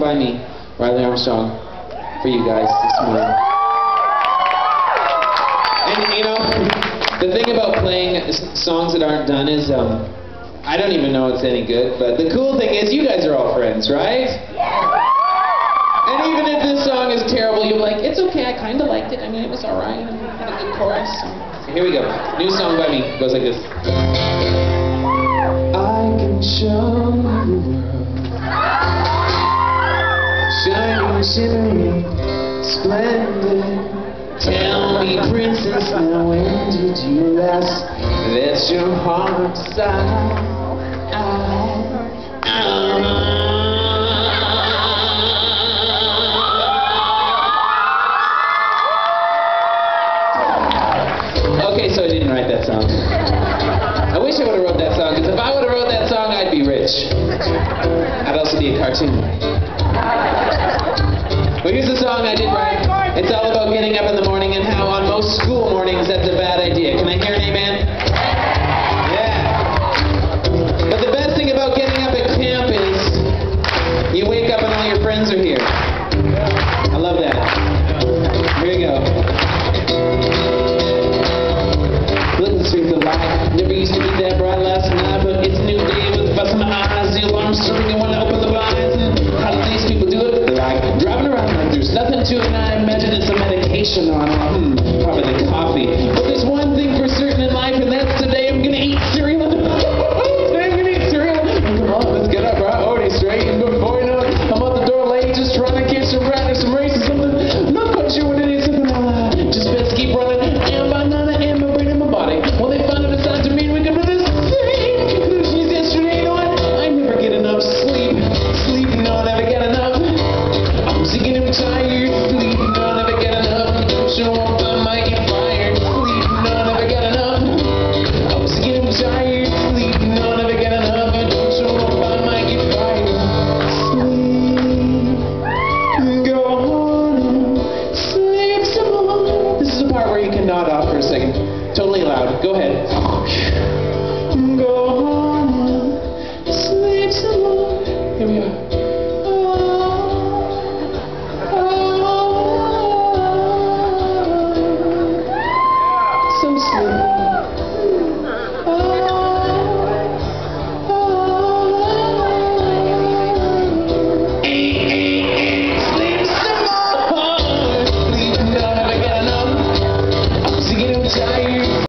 by me, Riley Armstrong, for you guys this morning. And you know, the thing about playing songs that aren't done is, um, I don't even know it's any good, but the cool thing is you guys are all friends, right? And even if this song is terrible, you're like, it's okay, I kind of liked it. I mean, it was alright. It had a good chorus. So here we go. New song by me. Goes like this. I can show splendid. Tell me, princess, now when did you last let your heart decide? Okay, so I didn't write that song. I wish I would have wrote that song, because if I would have wrote that song, I'd be rich. I'd also be a cartoon. But here's the song I did write. It's all about getting up in the morning and Shanana, hmm, having coffee. and nod off for a second. Totally loud. Go ahead. Go sleep some more. Here we are. So sweet.